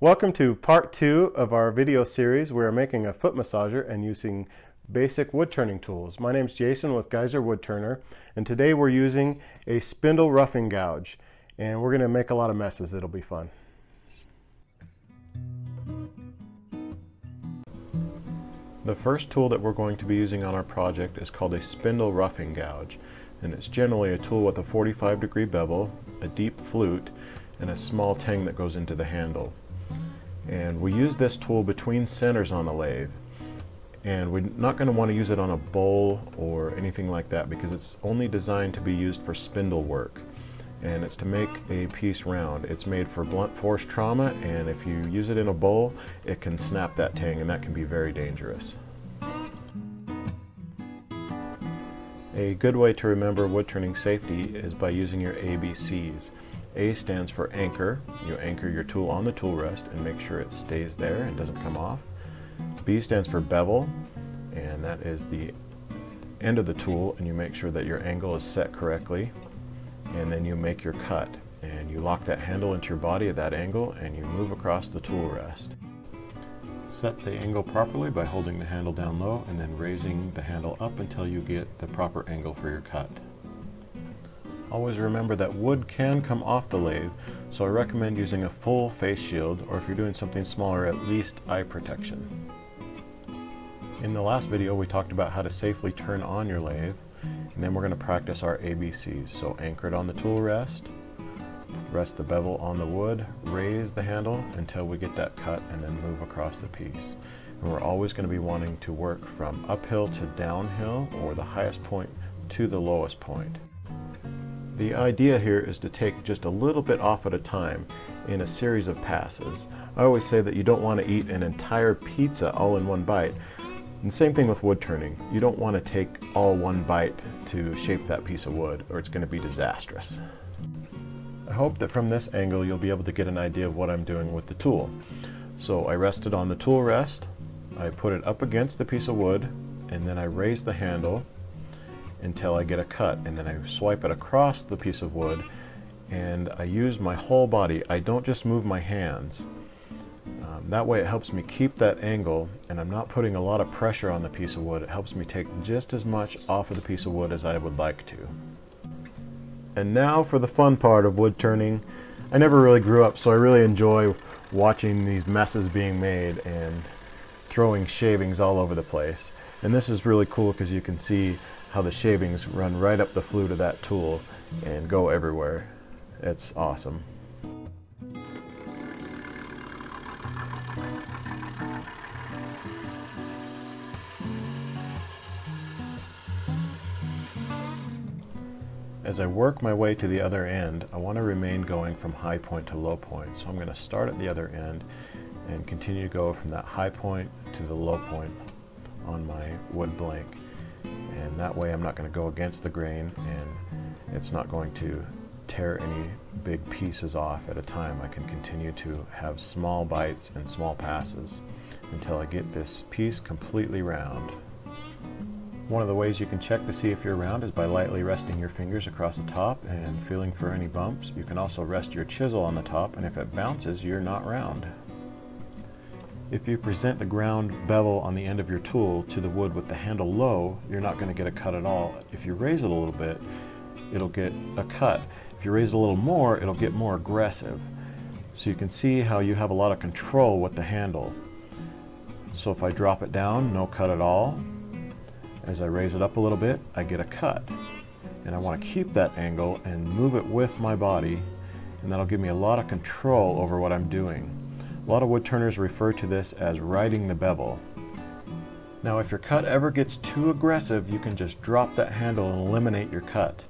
Welcome to part two of our video series. We are making a foot massager and using basic wood turning tools. My name is Jason with Geiser Wood Turner and today we're using a spindle roughing gouge and we're going to make a lot of messes. It'll be fun. The first tool that we're going to be using on our project is called a spindle roughing gouge and it's generally a tool with a 45 degree bevel, a deep flute, and a small tang that goes into the handle. And we use this tool between centers on a lathe. And we're not going to want to use it on a bowl or anything like that because it's only designed to be used for spindle work. And it's to make a piece round. It's made for blunt force trauma and if you use it in a bowl, it can snap that tang and that can be very dangerous. A good way to remember wood turning safety is by using your ABCs. A stands for anchor. You anchor your tool on the tool rest and make sure it stays there and doesn't come off. B stands for bevel, and that is the end of the tool, and you make sure that your angle is set correctly. And then you make your cut, and you lock that handle into your body at that angle, and you move across the tool rest. Set the angle properly by holding the handle down low and then raising the handle up until you get the proper angle for your cut. Always remember that wood can come off the lathe, so I recommend using a full face shield, or if you're doing something smaller, at least eye protection. In the last video, we talked about how to safely turn on your lathe, and then we're going to practice our ABCs. So anchor it on the tool rest, rest the bevel on the wood, raise the handle until we get that cut, and then move across the piece. And we're always going to be wanting to work from uphill to downhill, or the highest point to the lowest point. The idea here is to take just a little bit off at a time in a series of passes. I always say that you don't want to eat an entire pizza all in one bite. And same thing with wood turning. You don't want to take all one bite to shape that piece of wood or it's going to be disastrous. I hope that from this angle you'll be able to get an idea of what I'm doing with the tool. So I rest it on the tool rest, I put it up against the piece of wood, and then I raise the handle until I get a cut and then I swipe it across the piece of wood and I use my whole body. I don't just move my hands. Um, that way it helps me keep that angle and I'm not putting a lot of pressure on the piece of wood. It helps me take just as much off of the piece of wood as I would like to. And now for the fun part of wood turning. I never really grew up so I really enjoy watching these messes being made and throwing shavings all over the place. And this is really cool because you can see how the shavings run right up the flute of that tool and go everywhere. It's awesome. As I work my way to the other end, I want to remain going from high point to low point. So I'm going to start at the other end and continue to go from that high point to the low point on my wood blank and that way I'm not going to go against the grain and it's not going to tear any big pieces off at a time. I can continue to have small bites and small passes until I get this piece completely round. One of the ways you can check to see if you're round is by lightly resting your fingers across the top and feeling for any bumps. You can also rest your chisel on the top and if it bounces you're not round. If you present the ground bevel on the end of your tool to the wood with the handle low, you're not going to get a cut at all. If you raise it a little bit, it'll get a cut. If you raise it a little more, it'll get more aggressive. So you can see how you have a lot of control with the handle. So if I drop it down, no cut at all. As I raise it up a little bit, I get a cut. And I want to keep that angle and move it with my body, and that'll give me a lot of control over what I'm doing. A lot of wood turners refer to this as riding the bevel. Now if your cut ever gets too aggressive, you can just drop that handle and eliminate your cut.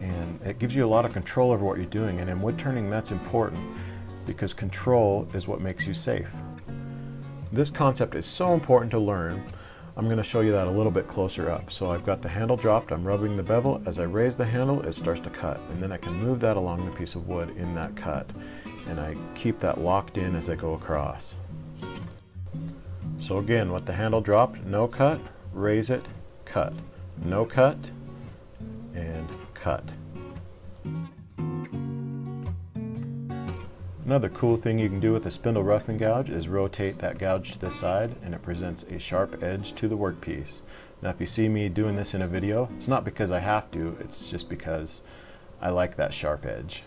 And it gives you a lot of control over what you're doing. And in wood turning, that's important because control is what makes you safe. This concept is so important to learn. I'm going to show you that a little bit closer up. So I've got the handle dropped, I'm rubbing the bevel. As I raise the handle, it starts to cut. And then I can move that along the piece of wood in that cut and I keep that locked in as I go across. So again, with the handle dropped, no cut, raise it, cut, no cut, and cut. Another cool thing you can do with a spindle roughing gouge is rotate that gouge to the side and it presents a sharp edge to the workpiece. Now if you see me doing this in a video, it's not because I have to, it's just because I like that sharp edge.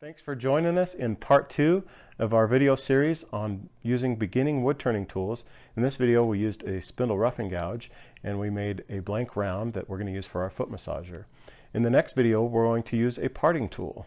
Thanks for joining us in part two of our video series on using beginning wood turning tools. In this video we used a spindle roughing gouge and we made a blank round that we're going to use for our foot massager. In the next video we're going to use a parting tool.